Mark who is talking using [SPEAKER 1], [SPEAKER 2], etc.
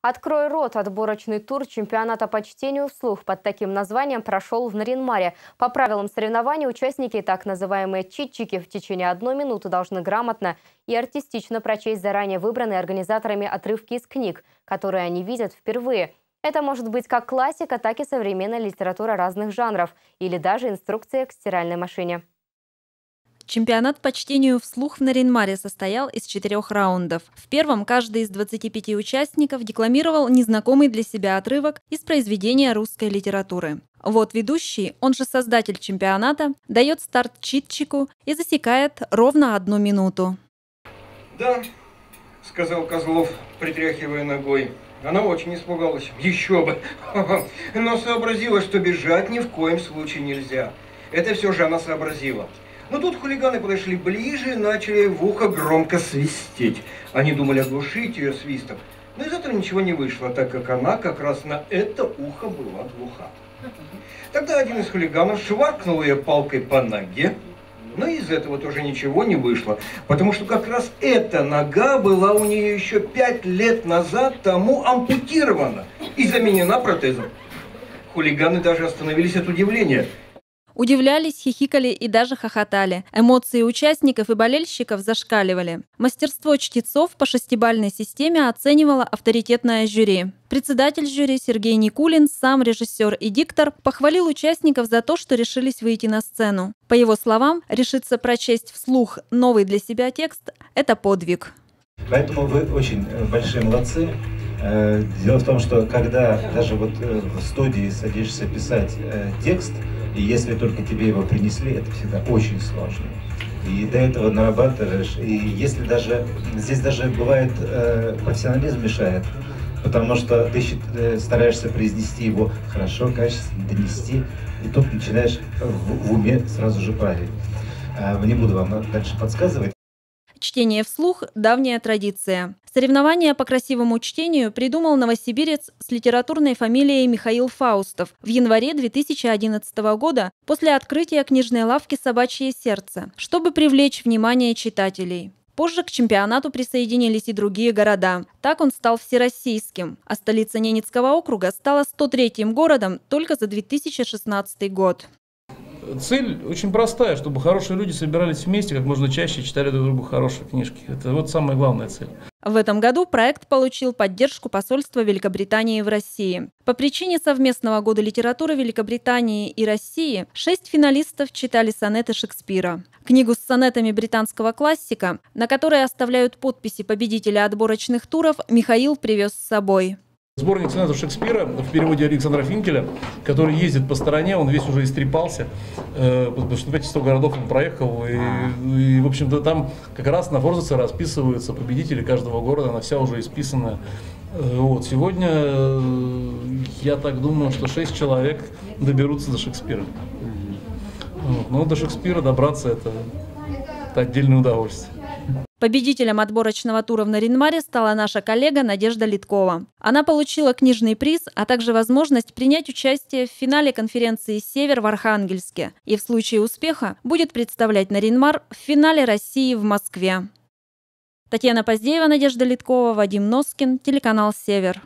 [SPEAKER 1] «Открой рот» отборочный тур чемпионата по чтению вслух под таким названием прошел в Наринмаре. По правилам соревнований участники, так называемые читчики, в течение одной минуты должны грамотно и артистично прочесть заранее выбранные организаторами отрывки из книг, которые они видят впервые. Это может быть как классика, так и современная литература разных жанров или даже инструкция к стиральной машине.
[SPEAKER 2] Чемпионат по чтению вслух в Наринмаре состоял из четырех раундов. В первом каждый из 25 участников декламировал незнакомый для себя отрывок из произведения русской литературы. Вот ведущий, он же создатель чемпионата, дает старт читчику и засекает ровно одну минуту.
[SPEAKER 3] «Да», — сказал Козлов, притряхивая ногой. Она очень испугалась. Еще бы. Но сообразила, что бежать ни в коем случае нельзя. Это все же она сообразила. Но тут хулиганы подошли ближе и начали в ухо громко свистеть. Они думали оглушить ее свистом. Но из этого ничего не вышло, так как она как раз на это ухо была глуха. Тогда один из хулиганов шваркнул ее палкой по ноге, но из этого тоже ничего не вышло, потому что как раз эта нога была у нее еще пять лет назад тому ампутирована и заменена протезом. Хулиганы даже остановились от удивления –
[SPEAKER 2] Удивлялись, хихикали и даже хохотали. Эмоции участников и болельщиков зашкаливали. Мастерство чтецов по шестибальной системе оценивало авторитетное жюри. Председатель жюри Сергей Никулин, сам режиссер и диктор, похвалил участников за то, что решились выйти на сцену. По его словам, решиться прочесть вслух новый для себя текст – это подвиг.
[SPEAKER 4] Поэтому вы очень э, большие молодцы. Э, дело в том, что когда даже вот э, в студии садишься писать текст – и если только тебе его принесли, это всегда очень сложно. И до этого нарабатываешь. И если даже, здесь даже бывает, э, профессионализм мешает, потому что ты э, стараешься произнести его хорошо, качественно, донести, и тут начинаешь в, в уме сразу же править. Э, не буду вам дальше подсказывать.
[SPEAKER 2] Чтение вслух – давняя традиция. Соревнование по красивому чтению придумал новосибирец с литературной фамилией Михаил Фаустов в январе 2011 года после открытия книжной лавки «Собачье сердце», чтобы привлечь внимание читателей. Позже к чемпионату присоединились и другие города. Так он стал всероссийским, а столица Ненецкого округа стала 103-м городом только за 2016 год.
[SPEAKER 5] Цель очень простая, чтобы хорошие люди собирались вместе, как можно чаще читали друг другу хорошие книжки. Это вот самая главная цель.
[SPEAKER 2] В этом году проект получил поддержку посольства Великобритании в России. По причине совместного года литературы Великобритании и России шесть финалистов читали сонеты Шекспира. Книгу с сонетами британского классика, на которой оставляют подписи победителя отборочных туров, Михаил привез с собой.
[SPEAKER 5] Сборник сонетов Шекспира в переводе Александра Финкеля, который ездит по стороне, он весь уже истрепался, э, потому что 500 городов он проехал, и, и в общем-то там как раз на Форзаце расписываются победители каждого города, она вся уже исписана. Э, вот, сегодня э, я так думаю, что 6 человек доберутся до Шекспира. Вот, но до Шекспира добраться это, это отдельное удовольствие.
[SPEAKER 2] Победителем отборочного тура в Наринмаре стала наша коллега Надежда Литкова. Она получила книжный приз, а также возможность принять участие в финале конференции «Север» в Архангельске и в случае успеха будет представлять Наринмар в финале России в Москве. Татьяна Поздеева, Надежда Литкова, Вадим Носкин, телеканал «Север».